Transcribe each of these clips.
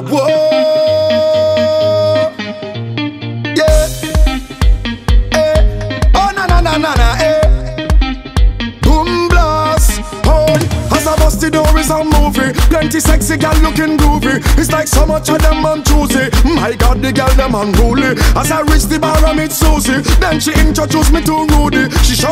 Ah, whoa. Yeah. Eh. Oh, na na na na na, eh. Boom blast. Oh, as I bust the door is a movie. Plenty sexy gal looking groovy. It's like so much of them on Tuesday. My God, the gal them unruly. As I reach the bar, I meet Susie. Then she introduced me to Rudy. She show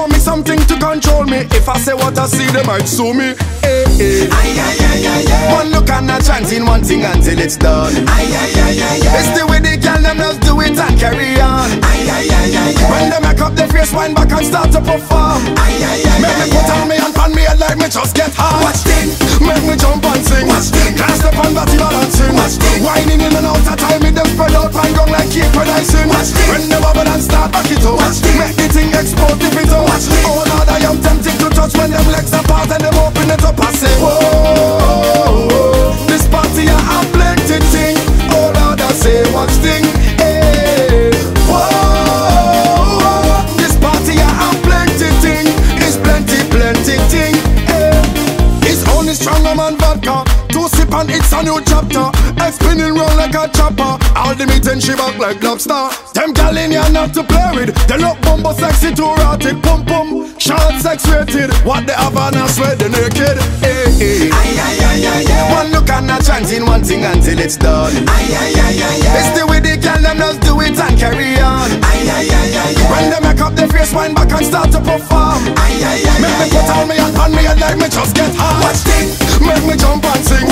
me control me. If I say what I see, they might sue me. Eh, eh. Ay, ay, ay, ay, ay. One look and a chanting one thing until it's done. Ay, ay, ay, ay, ay. It's the way the gal them just do it and carry on. Ay, ay, ay, ay, ay. When they make up their face, wind back and start to perform. Ay, ay, ay, Make me ay, put ay. on me and pan me head like me just get hard. Watch thing. Make me jump and sing. Watch thing. Can't step on body balancing. Watch thing. Whining in and out of time, me them spread out and gong like keep producing. Watch thing. When the bubble and start back it up. Watch new chapter. I spinning round like a chopper. All the meat and she back like lobster. Them gal in here not to play with. They look bumbo sexy too rotted. Pum pum, short sex rated. What they have on us sweat the naked. Hey, hey. Ay, ay, ay, ay, ay. One look and a chanting one thing until it's done. Ay, ay, ay, ay, ay. It's the way the gal them just do it and carry on. Ay, ay, ay, ay, ay. When they make up their face, wind back and start to perform. Ay, ay, ay, Make me ay, put ay. on me and pan me head like me just get hard. Watch thing. Make me jump and sing.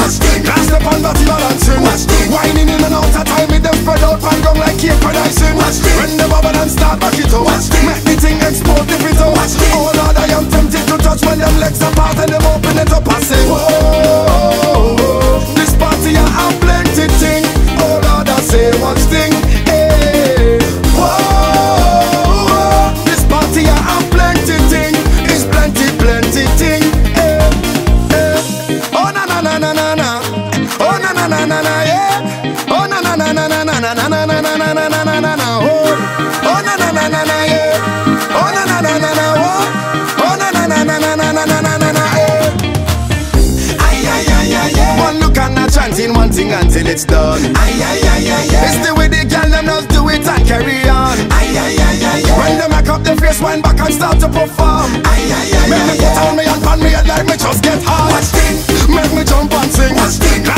Na na na na na na na na na na na. Oh oh na na na na na yeah. Oh na na na na na oh. Oh na na na na na na na na na na yeah. Ay, ay, ay, ay, ay. One look and a chanting one thing until it's done. Ay, ay, ay, ay, ay. It's the way the gal them just do it and carry on. Ay, ay, ay, ay, ay. When they make up their face, wind back and start to perform. Ay, ay, ay, Make me put on me and pan me head like me just get hot watch this make me jump and sing watch hard.